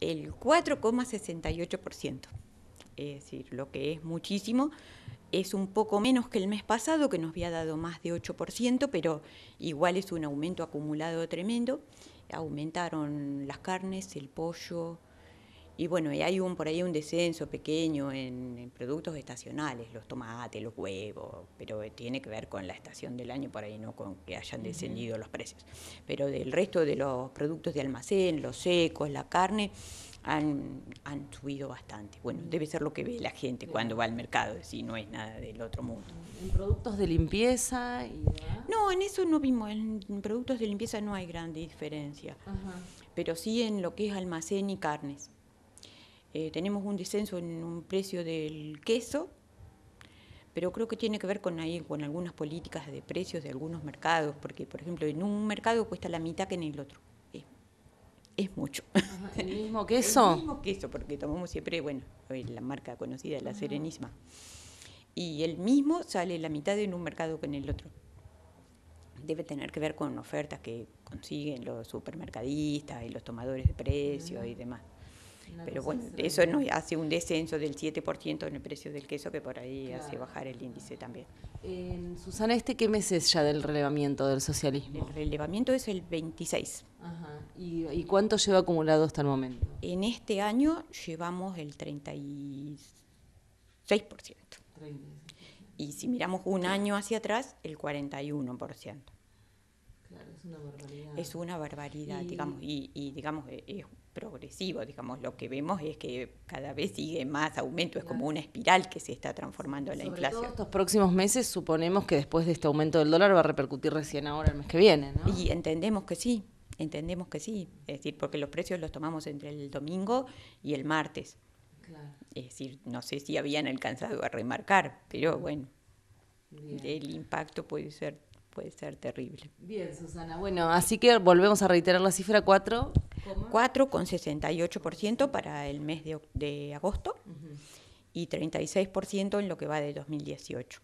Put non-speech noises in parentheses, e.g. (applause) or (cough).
el 4,68%. Es decir, lo que es muchísimo. Es un poco menos que el mes pasado, que nos había dado más de 8%, pero igual es un aumento acumulado tremendo. Aumentaron las carnes, el pollo, y bueno, y hay un por ahí un descenso pequeño en, productos estacionales, los tomates, los huevos, pero tiene que ver con la estación del año, por ahí no con que hayan descendido los precios. Pero del resto de los productos de almacén, los secos, la carne, han, han subido bastante. Bueno, debe ser lo que ve la gente cuando va al mercado, si no es nada del otro mundo. ¿En productos de limpieza? Y no, en eso no vimos, en productos de limpieza no hay gran diferencia, pero sí en lo que es almacén y carnes. Eh, tenemos un descenso en un precio del queso, pero creo que tiene que ver con ahí con algunas políticas de precios de algunos mercados, porque por ejemplo en un mercado cuesta la mitad que en el otro. Es, mucho. ¿El (laughs) mismo queso? El mismo queso, porque tomamos siempre, bueno, la marca conocida, la Serenísima. Y el mismo sale la mitad en un mercado que en el otro. Debe tener que ver con ofertas que consiguen los supermercadistas y los tomadores de precios y demás. Pero bueno, eso nos hace un descenso del 7% en el precio del queso que por ahí hace bajar el índice también. Susana, ¿este qué mes es ya del relevamiento del socialismo? El relevamiento es el 26. Ajá. ¿Y, cuánto lleva acumulado hasta el momento? En este año llevamos el 36%. Y si miramos un año hacia atrás, el 41%. Claro, es una barbaridad. Es una barbaridad, digamos, y, y digamos, es progresivo, digamos, lo que vemos es que cada vez sigue más aumento, es como una espiral que se está transformando en la inflación. estos próximos meses suponemos que después de este aumento del dólar va a repercutir recién ahora el mes que viene, ¿no? Y entendemos que sí, entendemos que sí, es decir, porque los precios los tomamos entre el domingo y el martes. Es decir, no sé si habían alcanzado a remarcar, pero bueno, el impacto puede ser puede ser terrible. Bien, Susana. Bueno, así que volvemos a reiterar la cifra 4. 4,68% para el mes de, agosto y 36% en lo que va de 2018.